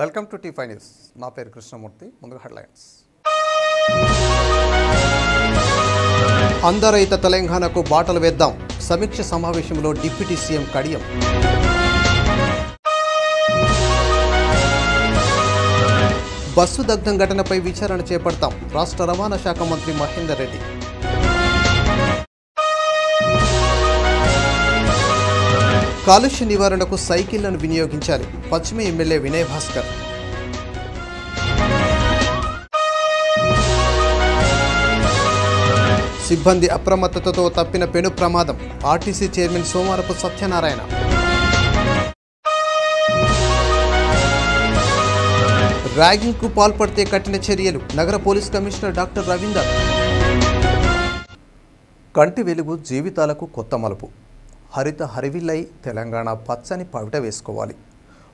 Welcome to T five news. నా పేరు కృష్ణమూర్తి ముందుగా హెడ్లైన్స్. అందరైత తెలంగాణకు బాటలు వేద్దాం. సమీక్ష సమావేశంలో డిప్యూటీ సీఎం కడియం. బస్సు దగ్ధం ఘటనపై విచారణ చేపడతాం. రాష్ట్ర రవాణా శాఖ మంత్రి మహేందర్ రెడ్డి. కాలుష్య నివారణకు సైకిళ్ళను వినియోగించాలి. పశ్చిమ ఎమ్మెల్యే వినయ్ భాస్కర్. సిబ్బంది అప్రమత్తతతో తప్పిన పెను ప్రమాదం. RTC chairman Somarapu Satyanarayana. ర్యాగింగ్కు పాల్పడితే కఠిన చర్యలు. నగర పోలీస్ కమిషనర్ డాక్టర్ రవీందర్. కంటి వెలుగు జీవితాలకు కొత్త మలుపు. హరిత హరివిల్లై తెలంగాణ పచ్చని పవిట వేసుకోవాలి.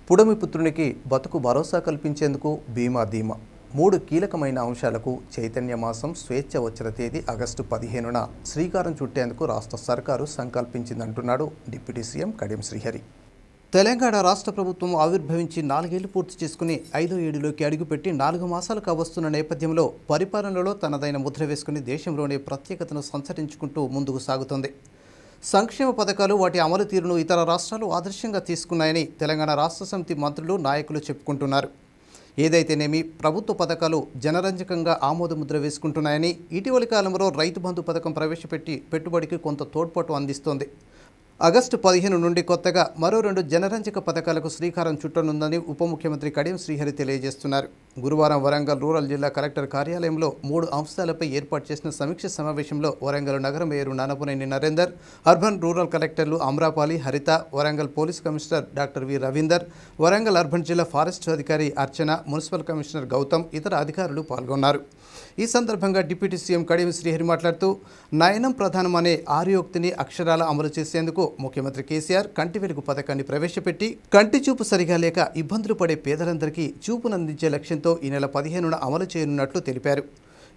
పుడమి పుత్రునికి బతుకు భరోసా కల్పించేందుకు బీమా ధీమా. మూడు కీలకమైన అంశాలకు చైతన్య మాసం స్వేచ్ఛ వచ్చిన తేదీ ఆగస్టు పదిహేనున శ్రీకారం చుట్టేందుకు రాష్ట్ర సర్కారు సంకల్పించిందంటున్నాడు డిప్యూటీ సీఎం కడియం శ్రీహరి. తెలంగాణ రాష్ట్ర ప్రభుత్వం ఆవిర్భవించి నాలుగేళ్ళు పూర్తి చేసుకుని ఐదో ఏడులోకి అడుగుపెట్టి నాలుగు మాసాలు కావస్తున్న నేపథ్యంలో పరిపాలనలో తనదైన ముద్ర వేసుకుని దేశంలోనే ప్రత్యేకతను సంచరించుకుంటూ ముందుకు సాగుతోంది. సంక్షేమ పథకాలు వాటి అమలు తీరును ఇతర రాష్ట్రాలు ఆదర్శంగా తీసుకున్నాయని తెలంగాణ రాష్ట్ర సమితి మంత్రులు నాయకులు చెప్పుకుంటున్నారు. ఏదైతేనేమి ప్రభుత్వ పథకాలు జనరంజకంగా ఆమోదముద్ర వేసుకుంటున్నాయని ఇటీవలి కాలంలో రైతు బంధు పథకం ప్రవేశపెట్టి పెట్టుబడికి కొంత తోడ్పాటు అందిస్తోంది. ఆగస్టు పదిహేను నుండి కొత్తగా మరో రెండు జనరంజక పథకాలకు శ్రీకారం చుట్టనుందని ఉప ముఖ్యమంత్రి కడియం శ్రీహరి తెలియజేస్తున్నారు. గురువారం వరంగల్ రూరల్ జిల్లా కలెక్టర్ కార్యాలయంలో మూడు అంశాలపై ఏర్పాటు చేసిన సమీక్ష సమావేశంలో వరంగల్ నగర mayor Nannapaneni Narender urban rural కలెక్టర్లు Amrapali Haritha Warangal police commissioner doctor V Ravinder Warangal urban జిల్లా ఫారెస్ట్ అధికారి అర్చన మున్సిపల్ కమిషనర్ గౌతమ్ ఇతర అధికారులు పాల్గొన్నారు. ఈ సందర్భంగా డిప్యూటీ సీఎం కడియం శ్రీహరి మాట్లాడుతూ నయనం ప్రధానం అనే ఆర్యోక్తిని అక్షరాల అమలు చేసేందుకు ముఖ్యమంత్రి కేసీఆర్ కంటి వెలుగు పథకాన్ని ప్రవేశపెట్టి కంటి చూపు సరిగా లేక ఇబ్బందులు పడే పేదలందరికీ చూపునందించే లక్ష్యంతో ఈ నెల పదిహేనున అమలు చేయనున్నట్లు తెలిపారు.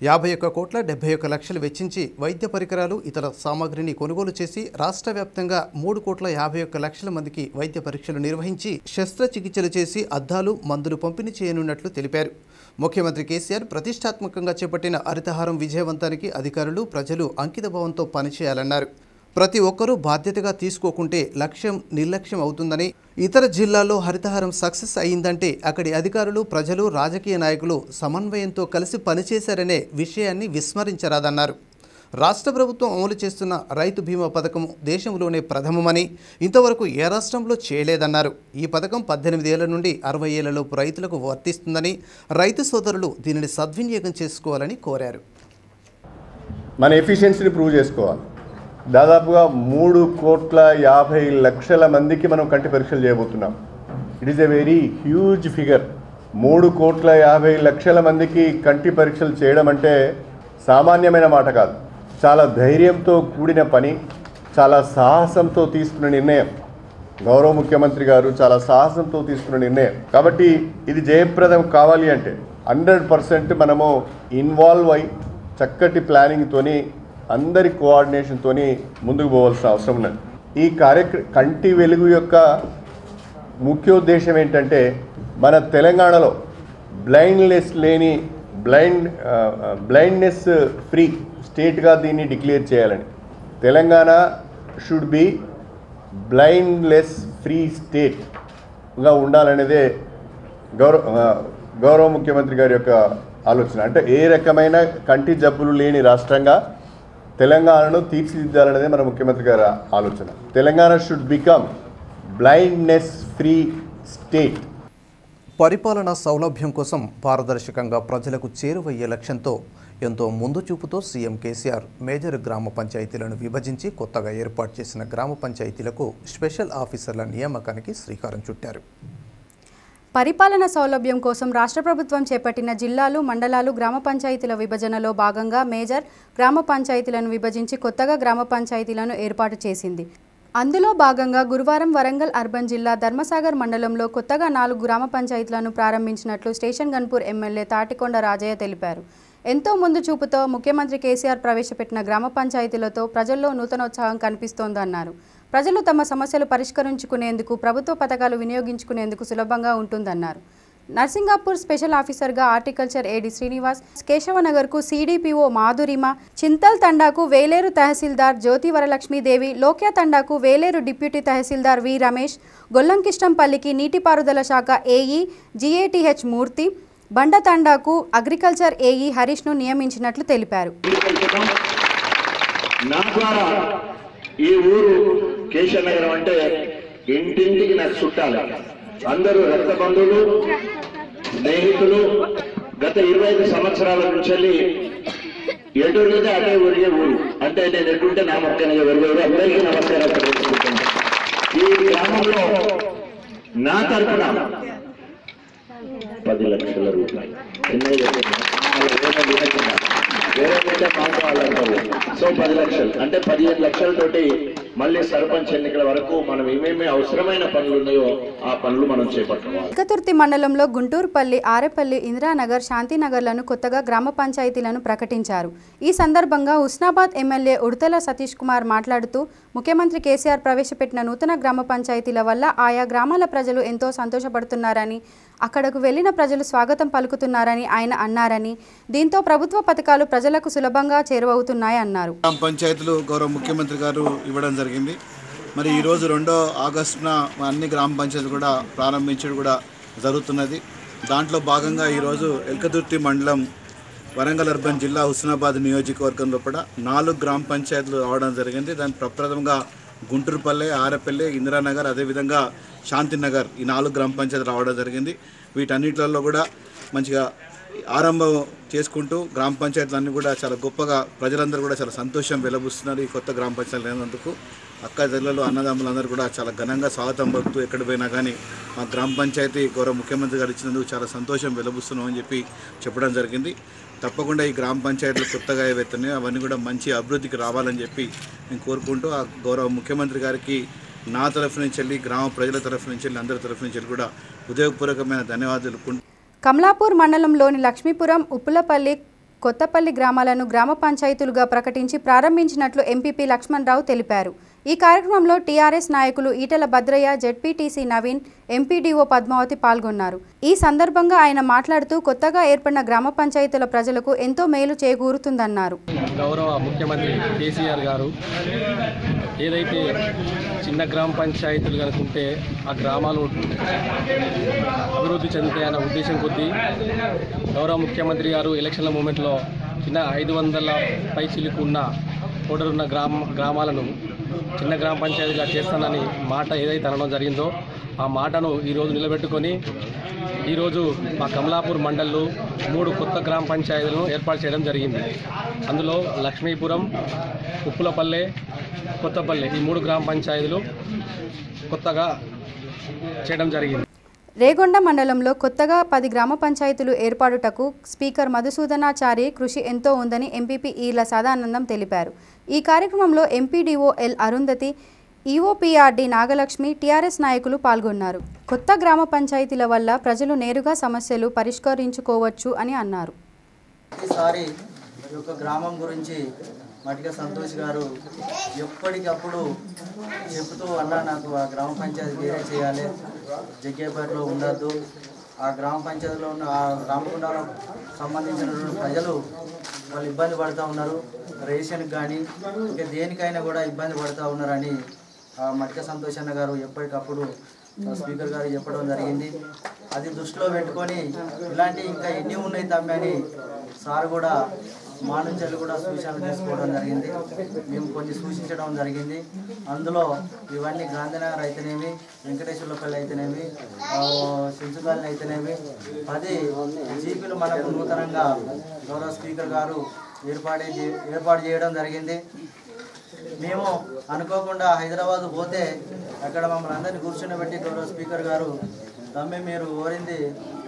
యాభై ఒక్క కోట్ల డెబ్బై ఒక్క లక్షలు వెచ్చించి వైద్య పరికరాలు ఇతర సామాగ్రిని కొనుగోలు చేసి రాష్ట్ర వ్యాప్తంగా మూడు కోట్ల యాభై ఒక్క లక్షల మందికి వైద్య పరీక్షలు నిర్వహించి శస్త్రచికిత్సలు చేసి అద్దాలు మందులు పంపిణీ చేయనున్నట్లు తెలిపారు. ముఖ్యమంత్రి కేసీఆర్ ప్రతిష్టాత్మకంగా చేపట్టిన హరితహారం విజయవంతానికి అధికారులు ప్రజలు అంకితభావంతో పనిచేయాలన్నారు. ప్రతి ఒక్కరూ బాధ్యతగా తీసుకోకుంటే లక్ష్యం నిర్లక్ష్యం అవుతుందని ఇతర జిల్లాల్లో హరితహారం సక్సెస్ అయిందంటే అక్కడి అధికారులు ప్రజలు రాజకీయ నాయకులు సమన్వయంతో కలిసి పనిచేశారనే విషయాన్ని విస్మరించరాదన్నారు. రాష్ట్ర ప్రభుత్వం అమలు చేస్తున్న రైతు బీమా పథకం దేశంలోనే ప్రథమమని ఇంతవరకు ఏ రాష్ట్రంలో చేయలేదన్నారు. ఈ పథకం పద్దెనిమిది ఏళ్ళ నుండి అరవై ఏళ్ళలోపు రైతులకు వర్తిస్తుందని రైతు సోదరులు దీనిని సద్వినియోగం చేసుకోవాలని కోరారు. మన ఎఫిషియన్సీని ప్రూవ్ చేసుకోవాలి. దాదాపుగా మూడు కోట్ల యాభై లక్షల మందికి మనం కంటి పరీక్షలు చేయబోతున్నాం. It is a very huge figure మూడు కోట్ల యాభై లక్షల మందికి కంటి పరీక్షలు చేయడం అంటే సామాన్యమైన మాట కాదు. చాలా ధైర్యంతో కూడిన పని చాలా సాహసంతో తీసుకున్న నిర్ణయం. గౌరవ ముఖ్యమంత్రి గారు చాలా సాహసంతో తీసుకున్న నిర్ణయం. కాబట్టి ఇది జయప్రదం కావాలి అంటే హండ్రెడ్ పర్సెంట్ మనము ఇన్వాల్వ్ అయి చక్కటి ప్లానింగ్తోని అందరి కోఆర్డినేషన్తోని ముందుకు పోవాల్సిన అవసరం ఉన్నది. ఈ కార్యక్ర కంటి వెలుగు యొక్క ముఖ్యోద్దేశం ఏంటంటే మన తెలంగాణలో బ్లైండ్నెస్ లేని బ్లైండ్ బ్లైండ్నెస్ ఫ్రీ స్టేట్గా దీన్ని డిక్లేర్ చేయాలని. Telangana should be blindless free స్టేట్గా ఉండాలనేదే గౌరవ గౌరవ ముఖ్యమంత్రి గారి యొక్క ఆలోచన. అంటే ఏ రకమైన కంటి జబ్బులు లేని రాష్ట్రంగా తెలంగాణను తీర్చిదిద్దాలనేదే మన ముఖ్యమంత్రి గారి ఆలోచన. Telangana should become blindness free state. పరిపాలనా సౌలభ్యం కోసం పారదర్శకంగా ప్రజలకు చేరువయ్యే లక్ష్యంతో ఎంతో ముందు చూపుతో సీఎం కేసీఆర్ మేజర్ గ్రామ పంచాయతీలను విభజించి కొత్తగా ఏర్పాటు చేసిన గ్రామ పంచాయతీలకు స్పెషల్ ఆఫీసర్ల నియామకానికి శ్రీకారం చుట్టారు. పరిపాలన సౌలభ్యం కోసం రాష్ట్ర ప్రభుత్వం చేపట్టిన జిల్లాలు మండలాలు గ్రామ పంచాయతీల విభజనలో భాగంగా మేజర్ గ్రామ పంచాయతీలను విభజించి కొత్తగా గ్రామ పంచాయతీలను ఏర్పాటు చేసింది. అందులో భాగంగా గురువారం వరంగల్ అర్బన్ జిల్లా ధర్మసాగర్ మండలంలో కొత్తగా నాలుగు గ్రామ పంచాయతీలను ప్రారంభించినట్లు స్టేషన్ గన్పూర్ ఎమ్మెల్యే తాటికొండ రాజయ్య తెలిపారు. ఎంతో ముందు చూపుతో ముఖ్యమంత్రి కేసీఆర్ ప్రవేశపెట్టిన గ్రామ పంచాయతీలతో ప్రజల్లో నూతనోత్సాహం కనిపిస్తోందన్నారు. ప్రజలు తమ సమస్యలు పరిష్కరించుకునేందుకు ప్రభుత్వ పథకాలు వినియోగించుకునేందుకు సులభంగా ఉంటుందన్నారు. నర్సింగాపూర్ స్పెషల్ ఆఫీసర్గా హార్టికల్చర్ ఏడి శ్రీనివాస్ కేశవనగర్కు సిడిపిఓ మాధురిమ చింతల్ తండాకు వేలేరు తహసీల్దార్ జ్యోతి వరలక్ష్మీదేవి లోక్యా తండాకు వేలేరు డిప్యూటీ తహసీల్దార్ వి రమేష్ గొల్లంకిష్టంపల్లికి నీటిపారుదల శాఖ ఏఈ జీఏటీహెచ్ మూర్తి బండ తండాకు అగ్రికల్చర్ ఏఈ హరీష్ను నియమించినట్లు తెలిపారు. నా ద్వారా ఈ ఊరు కేశనగరం అంటే ఇంటింటికి నాకు చుట్టాలి. అందరూ రక్త బంధువులు స్నేహితులు గత ఇరవై ఐదు సంవత్సరాల నుంచి వెళ్ళి అదే ఉరిగితే ఒరిగే ఊరు. అంటే నేను ఎటుంటే నా మొక్కనగా ఒరిగేవారు అందరికీ నమస్కారం ఈ గ్రామంలో నా తరఫున పది లక్షల రూపాయలు ఎన్నో చెప్తున్నా. వేరే వినకుండా. వేరే వింటే మాకు వాళ్ళు సో పది లక్షలు అంటే పదిహేను లక్షలతోటి మళ్ళీ సర్పంచ్ ఎన్నికల వరకు మనం ఏమేమి అవసరమైన పనులు ఉన్నాయో ఆ పనులు మనం చేపట్టుకోవాలి ఇకతుర్తి మండలంలో గుంటూరుపల్లి ఆరేపల్లి ఇందిరానగర్ శాంతినగర్లను కొత్తగా గ్రామ పంచాయతీలను ప్రకటించారు ఈ సందర్భంగా హుస్నాబాద్ ఎమ్మెల్యే ఉడతల సతీష్ కుమార్ మాట్లాడుతూ ముఖ్యమంత్రి కేసీఆర్ ప్రవేశపెట్టిన నూతన గ్రామ పంచాయతీల వల్ల ఆయా గ్రామాల ప్రజలు ఎంతో సంతోషపడుతున్నారని అక్కడకు వెళ్ళిన ప్రజలు స్వాగతం పలుకుతున్నారని ఆయన అన్నారని దీంతో ప్రభుత్వ పథకాలు ప్రజలకు సులభంగా చేరువవుతున్నాయి అన్నారు. పంచాయతీలు గౌరవ ముఖ్యమంత్రి గారు ఇవ్వడం జరిగింది. మరి ఈరోజు రెండో ఆగస్టున అన్ని గ్రామ పంచాయతీలు కూడా ప్రారంభించడం కూడా జరుగుతున్నది. దాంట్లో భాగంగా ఈరోజు ఎల్కదుర్తి మండలం వరంగల్ అర్బన్ జిల్లా హుస్నాబాద్ నియోజకవర్గం లోపల నాలుగు గ్రామ పంచాయతీలు రావడం జరిగింది. దాని ప్రప్రథమంగా గుంటూరుపల్లె ఆరపల్లె ఇందిరానగర్ అదేవిధంగా శాంతినగర్ ఈ నాలుగు గ్రామ పంచాయతీ రావడం జరిగింది. వీటన్నిటిలో కూడా మంచిగా ఆరంభం చేసుకుంటూ గ్రామ పంచాయతీలన్నీ కూడా చాలా గొప్పగా ప్రజలందరూ కూడా చాలా సంతోషం వెలబుస్తున్నారు ఈ కొత్త గ్రామ పంచాయతీలు అయినందుకు అక్క జిల్లాలో అన్నదమ్ములందరూ కూడా చాలా ఘనంగా స్వాగతం పడుతూ ఎక్కడ పోయినా కానీ మా గ్రామ పంచాయతీ గౌరవ ముఖ్యమంత్రి గారు ఇచ్చినందుకు చాలా సంతోషం వెలబుస్తున్నామని చెప్పి చెప్పడం జరిగింది. తప్పకుండా ఈ గ్రామ పంచాయతీలు కొత్తగా ఏవైతున్నాయో అవన్నీ కూడా మంచి అభివృద్ధికి రావాలని చెప్పి నేను కోరుకుంటూ ఆ గౌరవ ముఖ్యమంత్రి గారికి నా తరఫు నుంచి వెళ్ళి గ్రామ ప్రజల తరఫు నుంచి వెళ్ళి అందరి తరఫు నుంచి వెళ్ళి కూడా హృదయపూర్వకమైన ధన్యవాదాలు కమలాపూర్ మండలంలోని లక్ష్మీపురం ఉప్పులపల్లి కొత్తపల్లి గ్రామాలను గ్రామ పంచాయతీలుగా ప్రకటించి ప్రారంభించినట్లు ఎంపీపీ లక్ష్మణరావు తెలిపారు. ఈ కార్యక్రమంలో టీఆర్ఎస్ నాయకులు ఈటల భద్రయ్య జెడ్పీటీసీ నవీన్ ఎంపీడీఓ పద్మావతి పాల్గొన్నారు. ఈ సందర్భంగా ఆయన మాట్లాడుతూ కొత్తగా ఏర్పడిన గ్రామ పంచాయతీల ప్రజలకు ఎంతో మేలు చేకూరుతుందన్నారు. గౌరవ ముఖ్యమంత్రి కేసీఆర్ గారు ఏదైతే చిన్న గ్రామ పంచాయతీలు కనుకుంటే ఆ గ్రామాలు అభివృద్ధి చెందుతాయన్న ఉద్దేశం కొద్దీ గౌరవ ముఖ్యమంత్రి గారు ఎలక్షన్ల మూమెంట్లో చిన్న ఐదు వందల పై చిలుకు ఉన్న గ్రామ గ్రామాలను చిన్న గ్రామ పంచాయతీగా చేస్తానని మాట ఏదైతే అనడం జరిగిందో ఆ మాటను ఈరోజు నిలబెట్టుకొని ఈరోజు మా కమలాపూర్ మండల్లో మూడు కొత్త గ్రామ పంచాయతీలను ఏర్పాటు చేయడం జరిగింది. అందులో లక్ష్మీపురం ఉప్పులపల్లె కొత్తపల్లె ఈ మూడు గ్రామ పంచాయతీలు కొత్తగా చేయడం జరిగింది. రేగొండ మండలంలో కొత్తగా పది గ్రామ పంచాయతీలు ఏర్పాటుటకు స్పీకర్ మధుసూదనాచారి కృషి ఎంతో ఉందని ఎంపీపీ ఈల సదానందం తెలిపారు. ఈ కార్యక్రమంలో MPDO L Arundhati EOPRD Nagalakshmi TRS నాయకులు పాల్గొన్నారు. కొత్త గ్రామ పంచాయతీల వల్ల ప్రజలు నేరుగా సమస్యలు పరిష్కరించుకోవచ్చు అని అన్నారు. ఈసారి ఈ యొక్క గ్రామం గురించి మటిక సంతోష్ గారు ఎప్పటికప్పుడు చెబుతూ అన్న నాకు ఆ గ్రామ పంచాయతీ వేరే చేయాలి జగ్గేపేటలో ఉండద్దు. ఆ గ్రామ పంచాయతీలో ఉన్న ఆ రామగుండాలో సంబంధించిన ప్రజలు వాళ్ళు ఇబ్బంది పడుతూ ఉన్నారు. రేషన్కి కానీ ఇంకా దేనికైనా కూడా ఇబ్బంది పడుతూ ఉన్నారని మట్టిక సంతోషన్న గారు ఎప్పటికప్పుడు స్పీకర్ గారు చెప్పడం జరిగింది. అది దృష్టిలో పెట్టుకొని ఇలాంటి ఇంకా ఎన్ని ఉన్నాయి తమ్మి అని సార్ కూడా మా నుంచి కూడా సూచనలు తీసుకోవడం జరిగింది. మేము కొన్ని సూచించడం జరిగింది. అందులో ఇవన్నీ గాంధీనగర్ అయితేనేమి వెంకటేశ్వరపల్లి అయితేనేమి సించుకాలని అయితేనేమి పది జీపీలు మనకు నూతనంగా గౌరవ స్పీకర్ గారు ఏర్పాటు ఏర్పాటు చేయడం జరిగింది. మేము అనుకోకుండా హైదరాబాద్ పోతే అక్కడ మమ్మల్ని అందరినీ కూర్చునిబెట్టి గౌరవ స్పీకర్ గారు తమ్మి మీరు ఓరింది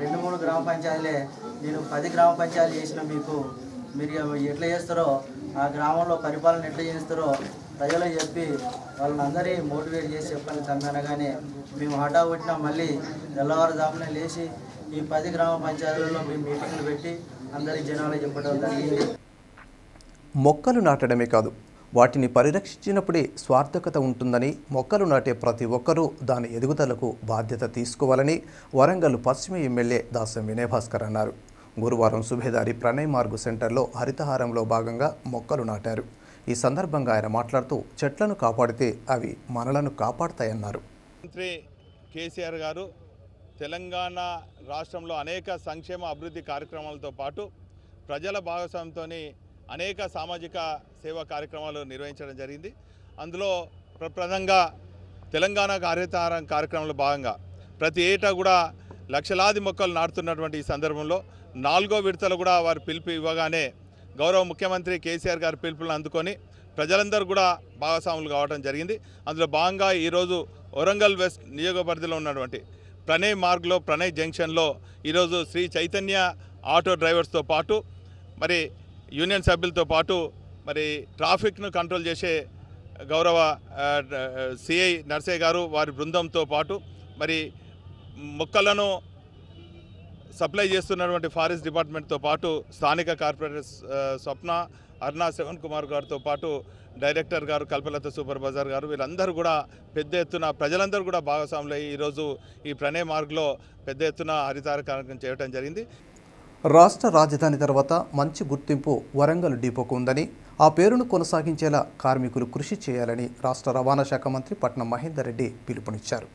రెండు మూడు గ్రామ పంచాయతీలే. నేను పది గ్రామ పంచాయతీలు చేసిన మీకు. మీరు ఎట్లా చేస్తారో ఆ గ్రామంలో పరిపాలన ఎట్లా చేస్తారో ప్రజలకు చెప్పి వాళ్ళని అందరి మోటివేట్ చేసి చెప్పాలి తమ్మనగానే మేము హఠా కొట్టినా. మళ్ళీ తెల్లవారుజామునే లేచి ఈ పది గ్రామ పంచాయతీలలో మేము మీటింగ్లు పెట్టి అందరి జనాలు చెప్పడం జరిగింది. మొక్కలు నాటడమే కాదు వాటిని పరిరక్షించినప్పుడే స్వార్థకత ఉంటుందని మొక్కలు నాటే ప్రతి ఒక్కరూ దాని ఎదుగుదలకు బాధ్యత తీసుకోవాలని వరంగల్ పశ్చిమ ఎమ్మెల్యే దాసం వినయభాస్కర్ అన్నారు. గురువారం సుభేదారి ప్రణయ్ మార్గు సెంటర్లో హరితహారంలో భాగంగా మొక్కలు నాటారు. ఈ సందర్భంగా ఆయన మాట్లాడుతూ చెట్లను కాపాడితే అవి మనలను కాపాడతాయన్నారు. మంత్రి కేసీఆర్ గారు తెలంగాణ రాష్ట్రంలో అనేక సంక్షేమ అభివృద్ధి కార్యక్రమాలతో పాటు ప్రజల భాగస్వామ్యంతో అనేక సామాజిక సేవా కార్యక్రమాలు నిర్వహించడం జరిగింది. అందులో ప్రప్రదంగా తెలంగాణ హరితహారం కార్యక్రమంలో భాగంగా ప్రతి ఏటా కూడా లక్షలాది మొక్కలు నాటుతున్నటువంటి ఈ సందర్భంలో నాలుగో విడతలు కూడా వారు పిలుపు ఇవ్వగానే గౌరవ ముఖ్యమంత్రి కేసీఆర్ గారి పిలుపులను అందుకొని ప్రజలందరూ కూడా భాగస్వాములు కావడం జరిగింది. అందులో భాగంగా ఈరోజు వరంగల్ వెస్ట్ నియోజకవర్గంలో ఉన్నటువంటి ప్రణయ్ మార్గ్లో ప్రణయ్ జంక్షన్లో ఈరోజు శ్రీ చైతన్య ఆటో డ్రైవర్స్తో పాటు మరి యూనియన్ సభ్యులతో పాటు మరి ట్రాఫిక్ను కంట్రోల్ చేసే గౌరవ సిఐ నర్సయ్య గారు వారి బృందంతో పాటు మరి మొక్కలను సప్లై చేస్తున్నటువంటి ఫారెస్ట్ డిపార్ట్మెంట్తో పాటు స్థానిక కార్పొరేటర్ స్వప్న అరుణా శవన్ కుమార్ గారితో పాటు డైరెక్టర్ గారు కల్పలత సూపర్ బజార్ గారు వీళ్ళందరూ కూడా పెద్ద ఎత్తున ప్రజలందరూ కూడా భాగస్వాములు ఈరోజు ఈ ప్రణయ్ మార్గ్లో పెద్ద ఎత్తున హరితార కార్యక్రమం చేయడం జరిగింది. రాష్ట్ర రాజధాని తర్వాత మంచి గుర్తింపు వరంగల్ డిపోకు ఉందని ఆ పేరును కొనసాగించేలా కార్మికులు కృషి చేయాలని రాష్ట్ర రవాణా శాఖ మంత్రి పట్నం మహేందర్ రెడ్డి పిలుపునిచ్చారు.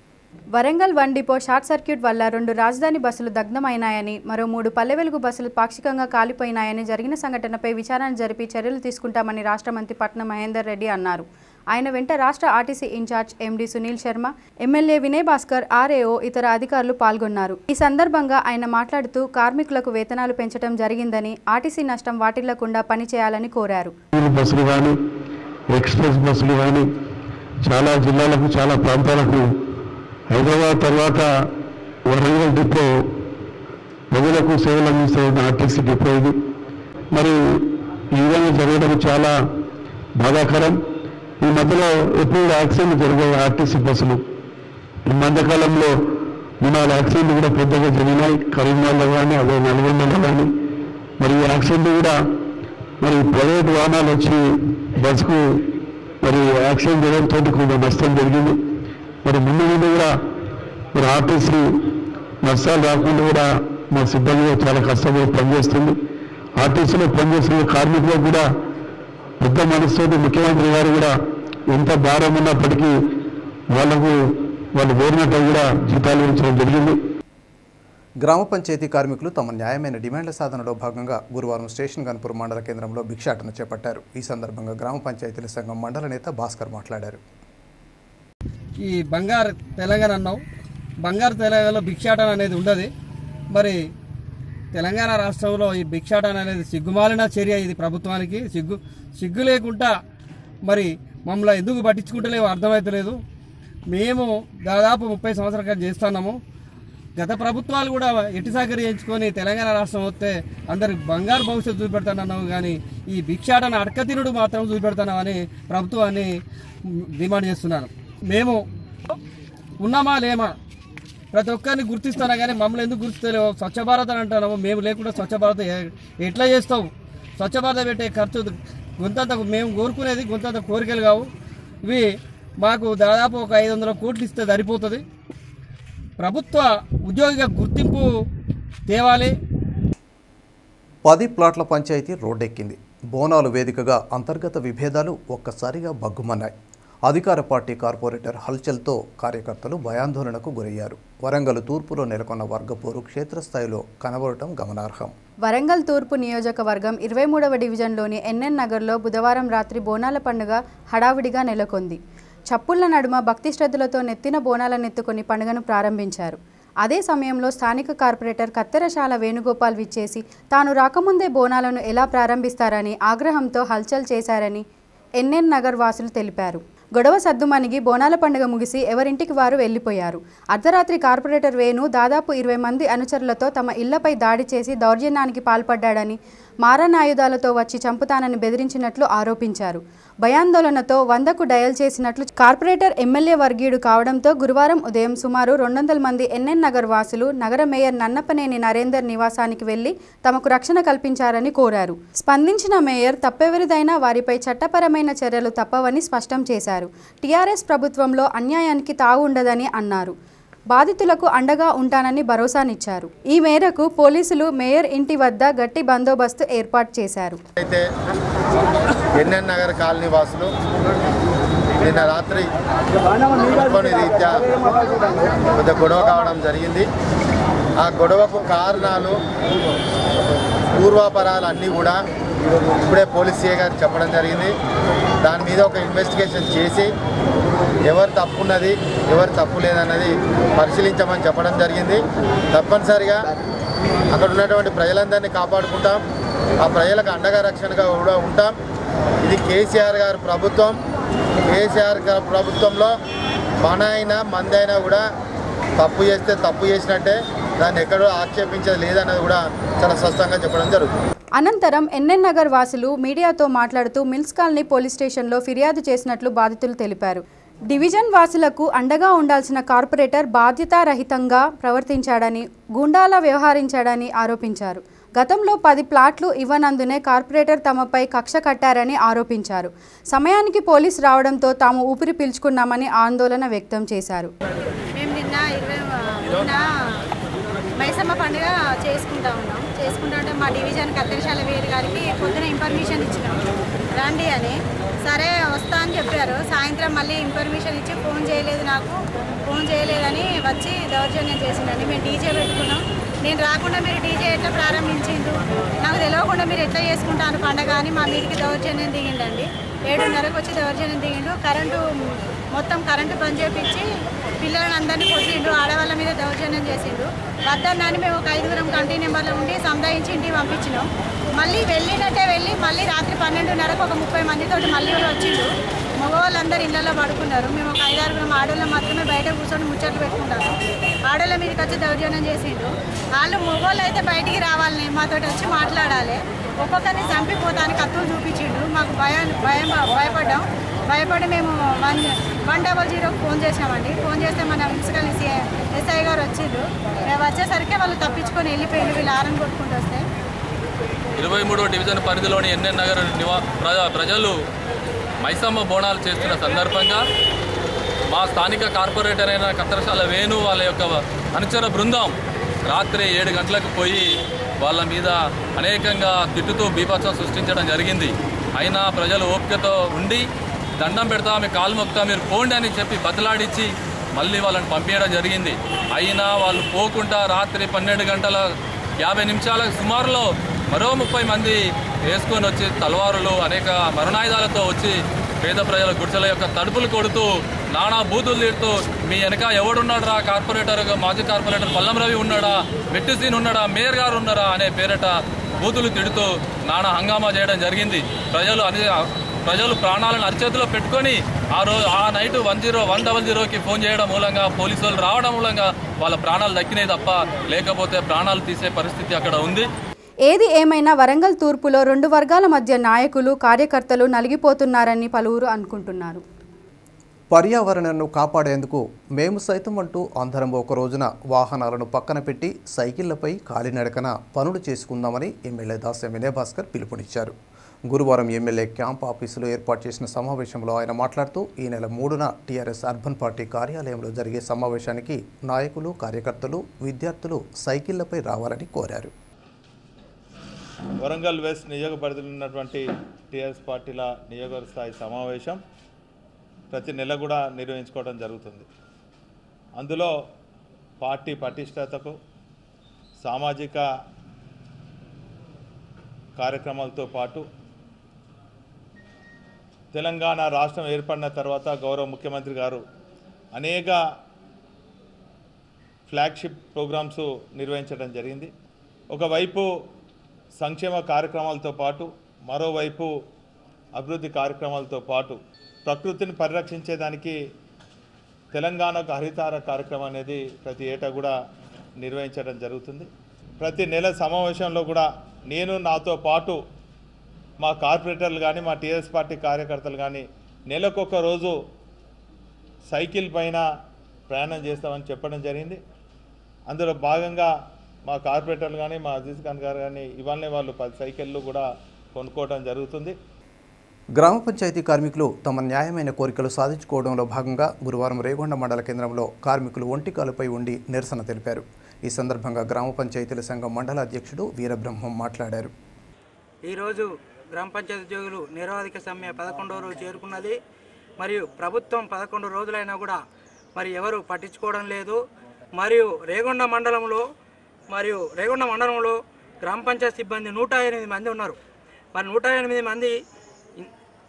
Warangal one depot short circuit వల్ల రెండు రాజధాని బస్సులు దగ్ధమైనాయని మరో మూడు పల్లె వెలుగు బస్సులు పాక్షికంగా కాలిపోయినాయని జరిగిన సంఘటనపై విచారణ జరిపి చర్యలు తీసుకుంటామని రాష్ట్ర మంత్రి పట్నం మహేందర్ రెడ్డి అన్నారు. ఆయన వెంట రాష్ట్ర RTC incharge MD Sunil Sharma MLA Vinay Bhaskar RAO ఇతర అధికారులు పాల్గొన్నారు. ఈ సందర్భంగా ఆయన మాట్లాడుతూ కార్మికులకు వేతనాలు పెంచడం జరిగిందని ఆర్టీసీ నష్టం వాటిల్లకుండా పనిచేయాలని కోరారు. బస్సులు కానీ ఎక్స్ప్రెస్ బస్సులు కానీ చాలా జిల్లాలకు చాలా ప్రాంతాలకు హైదరాబాద్ తర్వాత వరంగల్ డిపో ప్రజలకు సేవలు అందిస్తున్న ఆర్టీసీ డిపో ఇది. మరి ఈ విధంగా జరగడం చాలా బాధాకరం. ఈ మధ్యలో ఎప్పుడు యాక్సిడెంట్ జరిగాయి ఆర్టీసీ బస్సులు. ఈ మధ్యకాలంలో మూడు యాక్సిడెంట్లు కూడా పెద్దగా జరిగినాయి. కరీంనగర్లో కానీ అదే నల్గొండలో కానీ. మరి ఈ యాక్సిడెంట్ కూడా మరి ప్రైవేట్ వాహనాలు వచ్చి బస్సుకు మరి యాక్సిడెంట్ జరగడంతో కొంత నష్టం జరిగింది. మరి ముందు ముందు కూడా మరి ఆర్టీసీ నష్టాలు రాకుండా కూడా మా సిబ్బంది చాలా కష్టపడి పనిచేస్తుంది. ఆర్టీసీలో పనిచేస్తున్న కార్మికులకు కూడా పెద్ద మనసుతోటి ముఖ్యమంత్రి గారు కూడా ఎంత భారం ఉన్నప్పటికీ వాళ్ళకు వాళ్ళు కోరినట్టు కూడా జీతాలు ఇచ్చడం జరిగింది. గ్రామ పంచాయతీ కార్మికులు తమ న్యాయమైన డిమాండ్ల సాధనలో భాగంగా గురువారం స్టేషన్ గన్పూర్ మండల కేంద్రంలో భిక్షాటన చేపట్టారు. ఈ సందర్భంగా గ్రామ పంచాయతీల సంఘం మండల నేత భాస్కర్ మాట్లాడారు. ఈ బంగారు తెలంగాణ అన్నావు. బంగారు తెలంగాణలో భిక్షాటన అనేది ఉండదు. మరి తెలంగాణ రాష్ట్రంలో ఈ భిక్షాటన అనేది సిగ్గుమాలిన చర్య ఇది ప్రభుత్వానికి. సిగ్గు సిగ్గు లేకుండా మరి మమ్మల్ని ఎందుకు పట్టించుకుంటలేమో అర్థమవుతలేదు మేము దాదాపు ముప్పై సంవత్సరాలు చేస్తున్నాము. గత ప్రభుత్వాలు కూడా ఎట్టి సహకరించుకొని తెలంగాణ రాష్ట్రం వస్తే అందరికి బంగారు భవిష్యత్తు చూపెడతానన్నావు కానీ ఈ భిక్షాటన అడకతినుడు మాత్రం చూపెడతానని ప్రభుత్వాన్ని డిమాండ్ చేస్తున్నాను మేము ఉన్నామా లేమా? ప్రతి ఒక్కరిని గుర్తిస్తానా కానీ మమ్మల్ని ఎందుకు గుర్తిస్తలేవు? స్వచ్ఛ భారత్ అని అంటున్నాము. మేము లేకుండా స్వచ్ఛ భారత్ ఎట్లా చేస్తావు? స్వచ్ఛ భారత్ పెట్టే ఖర్చు గుంతంత మేము కోరుకునేది గుంతంత కోరికలు కావు. ఇవి మాకు దాదాపు ఒక ఐదు వందల కోట్లు ఇస్తే సరిపోతుంది. ప్రభుత్వ ఉద్యోగిగా గుర్తింపు తేవాలి. పది ప్లాట్ల పంచాయతీ రోడ్డెక్కింది. బోనాలు వేదికగా అంతర్గత విభేదాలు ఒక్కసారిగా బగ్గుమన్నాయి అధికార పార్టీ కార్పొరేటర్ హల్చల్తో కార్యకర్తలు భయాందోళనకు గురయ్యారు. వరంగల్ తూర్పులో నెలకొన్న వర్గపోరు క్షేత్రస్థాయిలో కనబడటం గమనార్హం. వరంగల్ తూర్పు నియోజకవర్గం ఇరవై మూడవ డివిజన్లోని ఎన్ఎన్ నగర్లో బుధవారం రాత్రి బోనాల పండుగ హడావిడిగా నెలకొంది. చప్పుళ్ళ నడుమ భక్తి శ్రద్ధలతో నెత్తిన బోనాలనెత్తుకుని పండుగను ప్రారంభించారు. అదే సమయంలో స్థానిక కార్పొరేటర్ కత్తెరశాల వేణుగోపాల్ విచ్చేసి తాను రాకముందే బోనాలను ఎలా ప్రారంభిస్తారని ఆగ్రహంతో హల్చల్ చేశారని ఎన్ఎన్ నగర్ వాసులు తెలిపారు. గొడవ సద్దుమణిగి బోనాల పండుగ ముగిసి ఎవరింటికి వారు వెళ్ళిపోయారు అర్ధరాత్రి కార్పొరేటర్ వేణు దాదాపు ఇరవై మంది అనుచరులతో తమ ఇళ్ళపై దాడి చేసి దౌర్జన్యానికి పాల్పడ్డాడని మారణాయుధాలతో వచ్చి చంపుతానని బెదిరించినట్లు ఆరోపించారు. భయాందోళనతో వందకు డయల్ చేసినట్లు కార్పొరేటర్ ఎమ్మెల్యే వర్గీయుడు కావడంతో గురువారం ఉదయం సుమారు రెండు వందల మంది ఎన్ఎన్ నగర్ వాసులు నగర మేయర్ నన్నపనేని నరేందర్ నివాసానికి వెళ్ళి తమకు రక్షణ కల్పించారని కోరారు. స్పందించిన మేయర్ తప్పెవరిదైనా వారిపై చట్టపరమైన చర్యలు తప్పవని స్పష్టం చేశారు. టీఆర్ఎస్ ప్రభుత్వంలో అన్యాయానికి తావుండదని అన్నారు. బాధితులకు అండగా ఉంటానని భరోసానిచ్చారు. ఈ మేరకు పోలీసులు మేయర్ ఇంటి వద్ద గట్టి బందోబస్తు ఏర్పాటు చేశారు. అయితే ఎన్ఎన్ నగర్ కాలనీ వాసులు నిన్న రాత్రి రీత్యా పెద్ద గొడవ కావడం జరిగింది. ఆ గొడవకు కారణాలు పూర్వాపరాలు అన్నీ కూడా ఇప్పుడే పోలీస్ సీఏ గారు చెప్పడం జరిగింది. దాని మీద ఒక ఇన్వెస్టిగేషన్ చేసి ఎవరు తప్పు ఉన్నది ఎవరు తప్పు లేదన్నది పరిశీలించమని చెప్పడం జరిగింది. తప్పనిసరిగా అక్కడ ఉన్నటువంటి ప్రజలందరినీ కాపాడుకుంటాం. ఆ ప్రజలకు అండగా రక్షణగా కూడా ఉంటాం. ఇది కేసీఆర్ గారు ప్రభుత్వం. కేసీఆర్ గారి ప్రభుత్వంలో మన అయినా మందైనా కూడా తప్పు చేస్తే తప్పు చేసినట్టే దాన్ని ఎక్కడో ఆక్షేపించేది లేదన్నది కూడా చాలా స్పష్టంగా చెప్పడం జరుగుతుంది. అనంతరం ఎన్ఎన్ నగర్ వాసులు మీడియాతో మాట్లాడుతూ మిల్స్ కాలనీ పోలీస్ స్టేషన్లో ఫిర్యాదు చేసినట్లు బాధితులు తెలిపారు. డివిజన్ వాసులకు అండగా ఉండాల్సిన కార్పొరేటర్ బాధ్యతారహితంగా ప్రవర్తించాడని గుండాల వ్యవహరించాడని ఆరోపించారు. గతంలో పది ప్లాట్లు ఇవ్వనందునే కార్పొరేటర్ తమపై కక్ష కట్టారని ఆరోపించారు. సమయానికి పోలీస్ రావడంతో తాము ఊపిరి పీల్చుకున్నామని ఆందోళన వ్యక్తం చేశారు. మేము నిన్న ఇరవై నిన్న మైసమ్మ పండుగ చేసుకుంటా ఉన్నాం. చేసుకుంటుంటే మా డివిజన్ కత్తెరశాల వేరు గారికి పొద్దున ఇన్ఫర్మేషన్ ఇచ్చినాం. రండి అని. సరే వస్తా అని చెప్పారు. సాయంత్రం మళ్ళీ ఇన్ఫర్మేషన్ ఇచ్చి ఫోన్ చేయలేదు నాకు. ఫోన్ చేయలేదని వచ్చి దౌర్జన్యం చేసిందండి మేము డీజే పెట్టుకున్నాం. నేను రాకుండా మీరు డీజే ఎట్లా ప్రారంభించిండు నాకు తెలియకుండా మీరు ఎట్లా చేసుకుంటాను పండగ అని మా మీదికి దౌర్జన్యం దిగిండండి. ఏడున్నరకు వచ్చి దౌర్జన్యం దిగిండు కరెంటు మొత్తం కరెంటు బంద్ చేపించి పిల్లలను అందరినీ కొట్టిండు. ఆడవాళ్ళ మీద దౌర్జన్యం చేసిండు. వద్దన్నాని మేము ఒక ఐదుగురం కంటి నెంబర్లో ఉండి సంధాయించి ఇంటికి పంపించినాం. మళ్ళీ వెళ్ళినట్టే వెళ్ళి మళ్ళీ రాత్రి పన్నెండున్నరకు ఒక ముప్పై మందితో మళ్ళీ కూడా వచ్చిండు. మగవాళ్ళందరూ ఇళ్ళలో పడుకున్నారు. మేము ఒక ఐదారుగురం ఆడవాళ్ళు మాత్రమే బయట కూర్చొని ముచ్చట్లు పెట్టుకుంటాము. ఆడవాళ్ళ మీదకి వచ్చి దౌర్జన్యం చేసిండు. వాళ్ళు మగవాళ్ళు అయితే బయటికి రావాలని మాతో వచ్చి మాట్లాడాలి. ఒక్కొక్కరిని చంపిపోతానికి కత్తులు చూపించిండు మాకు భయం భయం భయపడ్డాం. భయపడి మేము వన్ వన్ డబల్ జీరోకి ఫోన్ చేసామండి ఫోన్ చేస్తే మన ప్రిన్సిపల్ ఎస్ఐ గారు వచ్చిండ్రు. మేము వచ్చేసరికి వాళ్ళు తప్పించుకొని వెళ్ళిపోయిండు వీళ్ళు ఆరం కొట్టుకుంటూ వస్తే. ఇరవై మూడో డివిజన్ పరిధిలోని ఎన్ఎన్ నగర్ నివా ప్రజ ప్రజలు మైసమ్మ బోనాలు చేస్తున్న సందర్భంగా మా స్థానిక కార్పొరేటర్ అయిన కత్తరశాల వేణు వాళ్ళ యొక్క అనుచర బృందం రాత్రి ఏడు గంటలకు పోయి వాళ్ళ మీద అనేకంగా తిట్టుతూ బీభత్సం సృష్టించడం జరిగింది. అయినా ప్రజలు ఓపికతో ఉండి దండం పెడతా మీ కాలు మొక్తా మీరు పోండి అని చెప్పి బతలాడించి మళ్ళీ వాళ్ళని పంపించడం జరిగింది. అయినా వాళ్ళు పోకుండా రాత్రి పన్నెండు గంటల యాభై నిమిషాల సుమారులో మరో ముప్పై మంది వేసుకొని వచ్చి తలవారులు అనేక మరణాయుధాలతో వచ్చి పేద ప్రజల గుడిసెల యొక్క తడుపులు కొడుతూ నానా బూతులు తీరుతూ మీ వెనక ఎవడున్నాడు రా కార్పొరేటర్ మాజీ కార్పొరేటర్ పల్లం రవి ఉన్నాడా? మెట్టిసీన్ ఉన్నాడా? మేయర్ గారు ఉన్నారా? అనే పేరిట బూతులు తిడుతూ నానా హంగామా చేయడం జరిగింది. ప్రజలు అనే ప్రజలు ప్రాణాలను అరిచేతిలో పెట్టుకొని ఆ రోజు ఆ night one zero one double జీరోకి ఫోన్ చేయడం మూలంగా పోలీసు వాళ్ళు రావడం మూలంగా వాళ్ళ ప్రాణాలు దక్కినాయి తప్ప లేకపోతే ప్రాణాలు తీసే పరిస్థితి అక్కడ ఉంది. ఏది ఏమైనా వరంగల్ తూర్పులో రెండు వర్గాల మధ్య నాయకులు కార్యకర్తలు నలిగిపోతున్నారని పలువురు అనుకుంటున్నారు. పర్యావరణను కాపాడేందుకు మేము సైతం అంటూ అందరం ఒక రోజున వాహనాలను పక్కన పెట్టి సైకిళ్ళపై కాలినడకన పనులు చేసుకుందామని ఎమ్మెల్యే దాస్ వినయభాస్కర్ పిలుపునిచ్చారు. గురువారం ఎమ్మెల్యే క్యాంప్ ఆఫీసులో ఏర్పాటు చేసిన సమావేశంలో ఆయన మాట్లాడుతూ ఈ నెల మూడున టీఆర్ఎస్ అర్బన్ పార్టీ కార్యాలయంలో జరిగే సమావేశానికి నాయకులు కార్యకర్తలు విద్యార్థులు సైకిళ్ళపై రావాలని కోరారు. వరంగల్ వెస్ట్ నియోజక పరిధిలో ఉన్నటువంటి టీఆర్ఎస్ పార్టీల నియోజకవర్గ స్థాయి సమావేశం ప్రతి నెల కూడా నిర్వహించుకోవడం జరుగుతుంది. అందులో పార్టీ పటిష్టతకు సామాజిక కార్యక్రమాలతో పాటు తెలంగాణ రాష్ట్రం ఏర్పడిన తర్వాత గౌరవ ముఖ్యమంత్రి గారు అనేక ఫ్లాగ్షిప్ ప్రోగ్రామ్స్ నిర్వహించడం జరిగింది. ఒకవైపు సంక్షేమ కార్యక్రమాలతో పాటు మరోవైపు అభివృద్ధి కార్యక్రమాలతో పాటు ప్రకృతిని పరిరక్షించేదానికి తెలంగాణకు హరితార కార్యక్రమం అనేది ప్రతి ఏటా కూడా నిర్వహించడం జరుగుతుంది. ప్రతి నెల సమావేశంలో కూడా నేను నాతో పాటు మా కార్పొరేటర్లు కానీ మా టీఆర్ఎస్ పార్టీ కార్యకర్తలు కానీ నెలకొక రోజు సైకిల్ పైన ప్రయాణం చేస్తామని చెప్పడం జరిగింది. అందులో భాగంగా మా కార్పొరేటర్లు కానీ మా అజీజ్ ఖాన్ గారు కానీ ఇవాళనే వాళ్ళు పది సైకిళ్ళు కూడా కొనుక్కోవడం జరుగుతుంది. గ్రామ పంచాయతీ కార్మికులు తమ న్యాయమైన కోరికలు సాధించుకోవడంలో భాగంగా గురువారం రేగొండ మండల కేంద్రంలో కార్మికులు ఒంటికాలుపై ఉండి నిరసన తెలిపారు. ఈ సందర్భంగా గ్రామ పంచాయతీల సంఘం మండల అధ్యక్షుడు వీరబ్రహ్మం మాట్లాడారు. ఈరోజు గ్రామ పంచాయతీ ఉద్యోగులు నిరవధిక సమ్మె పదకొండవ రోజు చేరుకున్నది. మరియు ప్రభుత్వం పదకొండు రోజులైనా కూడా మరి ఎవరు పట్టించుకోవడం లేదు. మరియు రేగొండ మండలంలో మరియు రేగొండ మండలంలో గ్రామ పంచాయతీ సిబ్బంది నూట ఎనిమిది మంది ఉన్నారు. మరి నూట ఎనిమిది మంది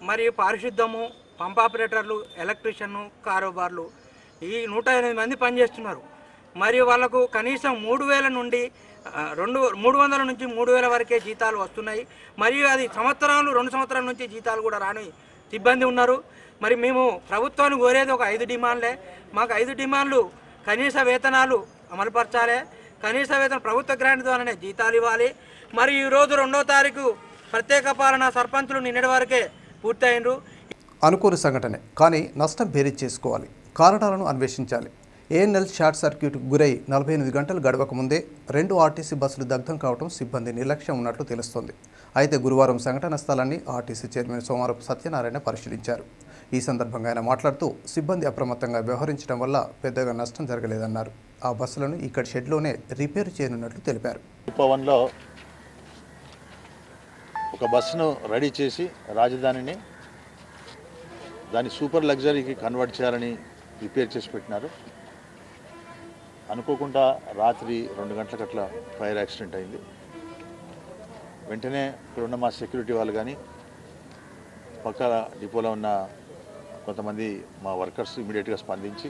మరియు పారిశుద్ధము పంప్ ఆపరేటర్లు ఎలక్ట్రీషియన్ను కారోబార్లు ఈ నూట ఎనిమిది మంది పనిచేస్తున్నారు. మరియు వాళ్ళకు కనీసం మూడు వేల నుండి రెండు మూడు వందల నుంచి మూడు వేల వరకే జీతాలు వస్తున్నాయి. మరియు అది సంవత్సరాలు రెండు సంవత్సరాల నుంచి జీతాలు కూడా రాని సిబ్బంది ఉన్నారు. మరి మేము ప్రభుత్వాన్ని కోరేది ఒక ఐదు డిమాండ్లే. మాకు ఐదు డిమాండ్లు కనీస వేతనాలు అమలుపరచాలి. కనీస వేతనం ప్రభుత్వ గ్రాంట్ ద్వారానే జీతాలు ఇవ్వాలి. మరి ఈరోజు రెండో తారీఖు ప్రత్యేక పాలన సర్పంచులు నిన్నటి వరకే పూర్తయినరు అనుకోని సంఘటనే కానీ నష్టం బేరీజ్ చేసుకోవాలి కారణాలను అన్వేషించాలి. ఏఎన్ఎల్ షార్ట్ సర్క్యూట్ గురై నలభై ఎనిమిది గంటలు గడవక ముందే రెండు ఆర్టీసీ బస్సులు దగ్ధం కావడం సిబ్బంది నిర్లక్ష్యం ఉన్నట్లు తెలుస్తోంది. అయితే గురువారం సంఘటన స్థలాన్ని ఆర్టీసీ చైర్మన్ సోమవారం సత్యనారాయణ పరిశీలించారు. ఈ సందర్భంగా ఆయన మాట్లాడుతూ సిబ్బంది అప్రమత్తంగా వ్యవహరించడం వల్ల పెద్దగా నష్టం జరగలేదన్నారు. ఆ బస్సులను ఇక్కడ షెడ్లోనే రిపేర్ చేయనున్నట్లు తెలిపారు. పవన్లో ఒక బస్సును రెడీ చేసి రాజధానిని దాని సూపర్ లగ్జరీకి కన్వర్ట్ చేయాలని రిపేర్ చేసి పెట్టినారు. అనుకోకుండా రాత్రి రెండు గంటలకు అట్లా ఫైర్ యాక్సిడెంట్ అయింది. వెంటనే ఇక్కడ ఉన్న మా సెక్యూరిటీ వాళ్ళు కానీ పక్క డిపోలో ఉన్న కొంతమంది మా వర్కర్స్ ఇమీడియట్గా స్పందించి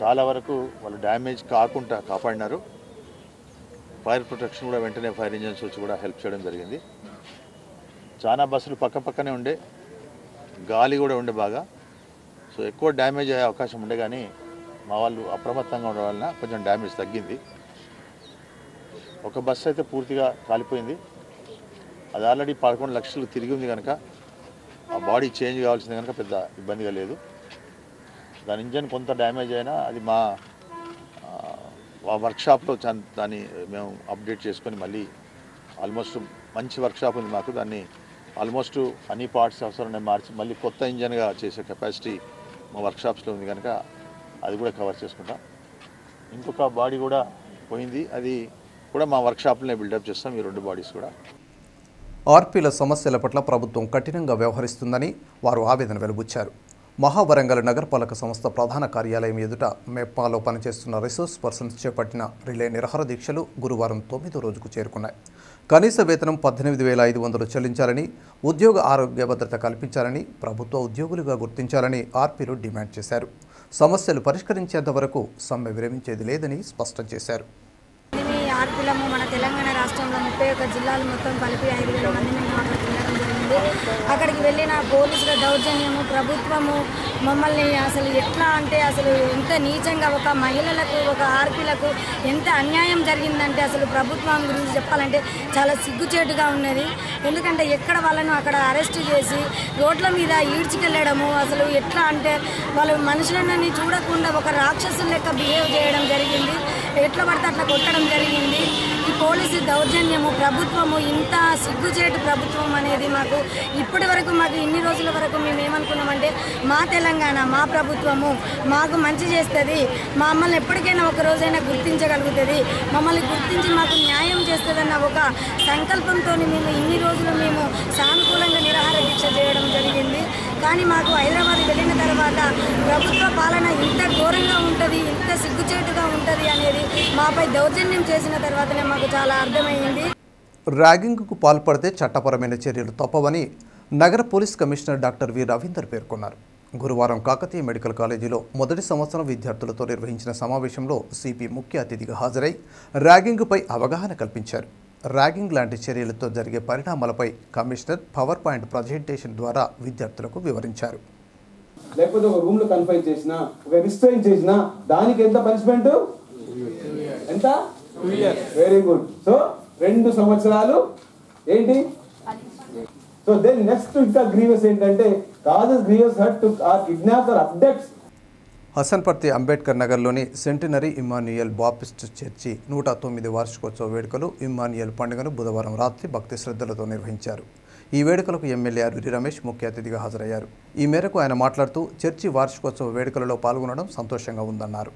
చాలా వరకు వాళ్ళు డ్యామేజ్ కాకుండా కాపాడినారు. ఫైర్ ప్రొటెక్షన్ కూడా వెంటనే ఫైర్ ఇంజన్స్ వచ్చి కూడా హెల్ప్ చేయడం జరిగింది. చాలా బస్సులు పక్క పక్కనే ఉండే గాలి కూడా ఉండే బాగా. సో ఎక్కువ డ్యామేజ్ అయ్యే అవకాశం ఉండే కానీ మా వాళ్ళు అప్రమత్తంగా ఉండడం వలన కొంచెం డ్యామేజ్ తగ్గింది. ఒక బస్సు అయితే పూర్తిగా కాలిపోయింది. అది ఆల్రెడీ పదకొండు లక్షలు తిరిగి ఉంది కనుక ఆ బాడీ చేంజ్ కావాల్సింది కనుక పెద్ద ఇబ్బందిగా లేదు. దాని ఇంజన్ కొంత డ్యామేజ్ అయినా అది మా వర్క్షాప్లో దాన్ని మేము అప్డేట్ చేసుకొని మళ్ళీ ఆల్మోస్ట్ మంచి వర్క్షాప్ ఉంది మాకు. దాన్ని ఆల్మోస్ట్ అన్ని పార్ట్స్ అవసరం మార్చి మళ్ళీ కొత్త ఇంజన్గా చేసే కెపాసిటీ మా వర్క్షాప్స్లో ఉంది కనుక అది కూడా కవర్ చేసుకుంటాం. ఇంకొక బాడీ కూడా పోయింది. అది కూడా మా వర్క్షాప్లోనే బిల్డప్ చేస్తాం. ఈ రెండు బాడీస్ కూడా. ఆర్పీల సమస్యల పట్ల ప్రభుత్వం కఠినంగా వ్యవహరిస్తుందని వారు ఆవేదన వెలుబుచ్చారు. మహావరంగల్ నగరపాలక సంస్థ ప్రధాన కార్యాలయం ఎదుట మెప్పాలో పనిచేస్తున్న రిసోర్స్ పర్సన్స్ చేపట్టిన రిలే నిరహార దీక్షలు గురువారం తొమ్మిదో రోజుకు చేరుకున్నాయి. కనీస వేతనం పద్దెనిమిది వేల ఐదు వందలు చెల్లించాలని ఉద్యోగ ఆరోగ్య భద్రత కల్పించాలని ప్రభుత్వ ఉద్యోగులుగా గుర్తించాలని ఆర్పీలు డిమాండ్ చేశారు. సమస్యలు పరిష్కరించేంత వరకు సమ్మె విరమించేది లేదని స్పష్టం చేశారు. ఆర్పీలము మన తెలంగాణ రాష్ట్రంలో ముప్పై ఒక్క జిల్లాలు మొత్తం కలిపి ఐదు వేల మందిని జరిగింది అక్కడికి వెళ్ళిన పోలీసుల దౌర్జన్యము ప్రభుత్వము మమ్మల్ని అసలు ఎట్లా అంటే అసలు ఎంత నీచంగా ఒక మహిళలకు ఒక ఆర్పీలకు ఎంత అన్యాయం జరిగిందంటే అసలు ప్రభుత్వం గురించి చెప్పాలంటే చాలా సిగ్గుచేటుగా ఉన్నది. ఎందుకంటే ఎక్కడ వాళ్ళను అక్కడ అరెస్ట్ చేసి రోడ్ల మీద ఈడ్చుకెళ్ళడము అసలు ఎట్లా అంటే వాళ్ళు మనుషులని చూడకుండా ఒక రాక్షసుల లెక్క బిహేవ్ చేయడం జరిగింది ఎట్లా పడితే అట్లా కొట్టడం జరిగింది. ఈ పోలీసు దౌర్జన్యము ప్రభుత్వము ఇంత సిగ్గుచేటు ప్రభుత్వం అనేది మాకు ఇప్పటి వరకు మాకు ఇన్ని రోజుల వరకు మేము ఏమనుకున్నామంటే మా తెలంగాణ మా ప్రభుత్వము మాకు మంచి చేస్తుంది. మమ్మల్ని ఎప్పటికైనా ఒక రోజైనా గుర్తించగలుగుతుంది. మమ్మల్ని గుర్తించి మాకు న్యాయం చేస్తుందన్న ఒక సంకల్పంతో మేము ఇన్ని రోజులు మేము సానుకూలంగా నిరాహార దీక్ష చేయడం జరిగింది. కానీ మాకు హైదరాబాద్ వెళ్ళిన తర్వాత ప్రభుత్వ పాలన ఇంత ఘోరంగా ఉంటుంది ఇంత సిగ్గుచేటుగా ఉంటుంది అనేది మాపై దౌర్జన్యం చేసిన తర్వాతనే మాకు చాలా అర్థమైంది. ర్యాగింగ్కు పాల్పడితే చట్టపరమైన చర్యలు తప్పవని నగర police commissioner doctor V. Ravinder పేర్కొన్నారు. గురువారం కాకతీయ మెడికల్ కాలేజీలో మొదటి సంవత్సరం విద్యార్థులతో నిర్వహించిన సమావేశంలో సిపి ముఖ్య అతిథిగా హాజరై ర్యాగింగ్పై అవగాహన కల్పించారు. ర్యాగింగ్ లాంటి చర్యలతో జరిగే పరిణామాలపై కమిషనర్ పవర్ పాయింట్ ప్రజెంటేషన్ ద్వారా విద్యార్థులకు వివరించారు. లేకపోతే ఒక రూమ్లో కన్ఫైన్ చేసిన ఒక రిస్ట్రైన్ చేసిన దానికి ఎంత పనిష్మెంట్? ఎంత? వెరీ గుడ్ సో రెండు సంవత్సరాలు ఏంటి? సో దెన్ నెక్స్ట్ ఇంకా గ్రీవెస్ ఏంటంటే causes grievous hurt to or kidnap or abducts Hasanparthy Ambedkar నగర్లోని సెంటినరీ ఇమ్మాన్యుయల్ బాపిస్ట్ చర్చి నూట తొమ్మిది వార్షికోత్సవ వేడుకలు ఇమ్మాన్యుయల్ పండుగను బుధవారం రాత్రి భక్తి శ్రద్ధలతో నిర్వహించారు. ఈ వేడుకలకు ఎమ్మెల్యే అరుడి రమేష్ ముఖ్య అతిథిగా హాజరయ్యారు. ఈ మేరకు ఆయన మాట్లాడుతూ చర్చి వార్షికోత్సవ వేడుకలలో పాల్గొనడం సంతోషంగా ఉందన్నారు.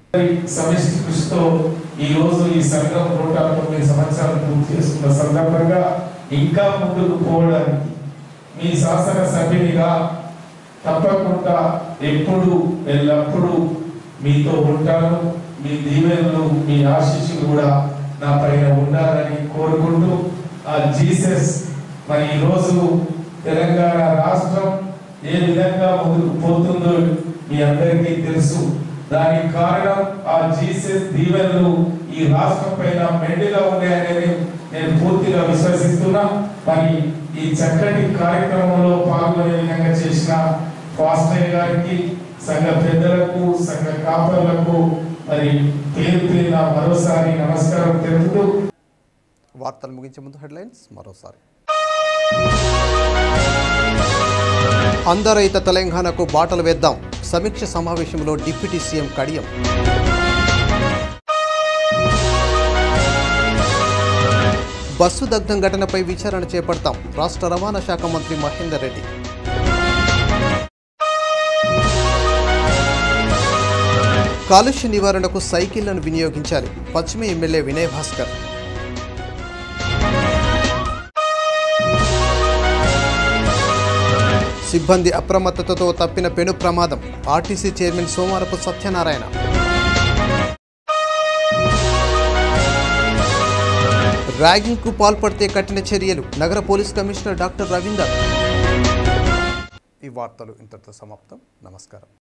ఇంకా ముందుకు పోవడానికి మీ శాసన సభ్యునిగా తప్పకుండా ఎప్పుడు ఎల్లప్పుడూ మీతో ఉంటాను. మీ దీవెనలు మీ ఆశీస్సులు కూడా నా పైన ఉండాలని కోరుకుంటూ ఆ జీసస్ మరి ఈ రోజు తెలంగాణ రాష్ట్రం ఏ విధంగా ముందుకు పోతుందో మీ అందరికీ తెలుసు. దానికి కారణం ఆ జీసస్ దీవెనలు ఈ రాష్ట్రం పైన మెండిగా ఉన్నాయనేది నేను పూర్తిగా విశ్వసిస్తున్నా. మరి ఈ చక్కటి కార్యక్రమంలో పాల్గొనే విధంగా చేసిన ఫాస్టయ్య గారికి సంఘ పెద్దలకు సంఘ కాపర్లకు మరి పేరు పేరున మరోసారి నమస్కారం తెలుపుతూ వార్తలు ముగించే ముందు హెడ్లైన్స్ మరోసారి. అందరైత తెలంగాణకు బాటలు వేద్దాం. సమీక్ష సమావేశంలో డిప్యూటీ సీఎం కడియం. బస్సు దగ్ధం ఘటనపై విచారణ చేపడతాం. రాష్ట్ర రవాణా శాఖ మంత్రి మహేందర్ రెడ్డి. కాలుష్య నివారణకు సైకిళ్ళను వినియోగించాలి. పశ్చిమ ఎమ్మెల్యే వినయ్ భాస్కర్. సిబ్బంది అప్రమత్తతతో తప్పిన పెను ప్రమాదం. RTC chairman Somarapu Satyanarayana. ర్యాగింగ్కు పాల్పడితే కఠిన చర్యలు. నగర పోలీస్ కమిషనర్ డాక్టర్ రవీందర్. ఈ వార్తలు ఇంతటితో సమాప్తం. నమస్కారం.